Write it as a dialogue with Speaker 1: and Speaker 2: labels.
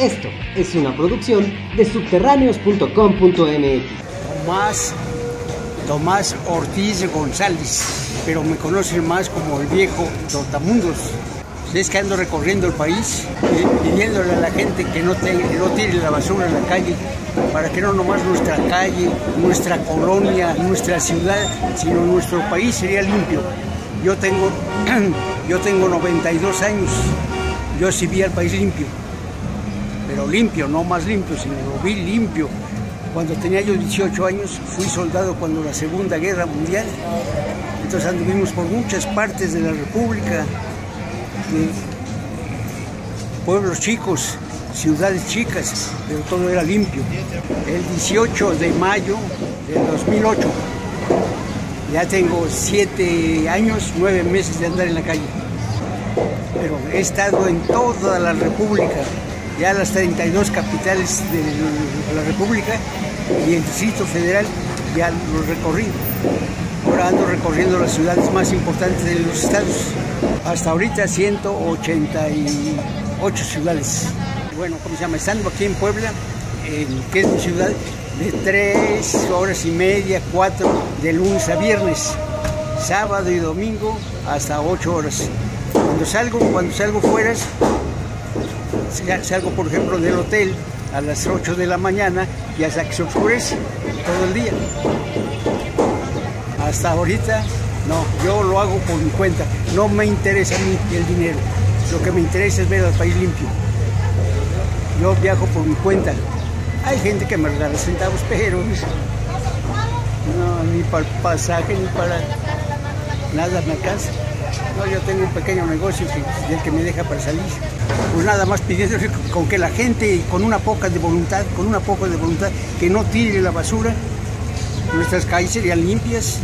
Speaker 1: Esto es una producción de subterráneos.com.mx.
Speaker 2: Tomás, Tomás Ortiz González, pero me conocen más como el viejo Trotamundos. Es que ando recorriendo el país eh, pidiéndole a la gente que no, te, tire la basura en la calle, para que no nomás nuestra calle, nuestra colonia, nuestra ciudad, sino nuestro país sería limpio. Yo tengo, yo tengo 92 años, yo sí vi al país limpio, pero limpio, no más limpio, sino lo vi limpio. Cuando tenía yo 18 años, fui soldado cuando la Segunda Guerra Mundial, entonces anduvimos por muchas partes de la República, pueblos chicos, ciudades chicas, pero todo era limpio. El 18 de mayo del 2008, ya tengo siete años, nueve meses de andar en la calle, pero he estado en toda la República, ya las 32 capitales de la República y el Distrito Federal ya lo recorrí. Ahora ando recorriendo las ciudades más importantes de los estados. Hasta ahorita 188 ciudades. Bueno, ¿cómo se llama? Estando aquí en Puebla, en, que es mi ciudad, de tres horas y media, cuatro, de lunes a viernes, sábado y domingo hasta ocho horas. Cuando salgo, cuando salgo fuera, salgo por ejemplo del hotel a las 8 de la mañana y hasta que se oscurece todo el día. Hasta ahorita no, yo lo hago por mi cuenta. No me interesa a mí el dinero. Lo que me interesa es ver al país limpio. Yo viajo por mi cuenta. Hay gente que me regala centavos, pero no, ni para el pasaje ni para nada me alcanza. No, yo tengo un pequeño negocio que, el que me deja para salir. Pues nada más pidiéndole con que la gente, con una poca de voluntad, con una poca de voluntad, que no tire la basura, nuestras calles serían limpias.